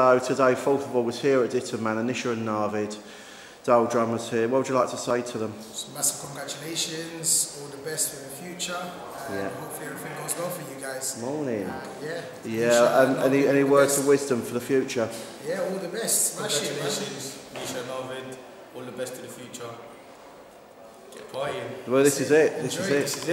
Uh, so today, fourth of all, was here at Ditton Manor, Anisha and Navid. Dhol Drummers here. What would you like to say to them? Just massive congratulations, all the best for the future, and Yeah. hopefully everything goes well for you guys. Morning. Uh, yeah. Yeah, and any, any words of wisdom for the future? Yeah, all the best. Smash it. Congratulations, Nisha Navid. All the best for the future. Get partying. Well, this is it. This is it. This is it.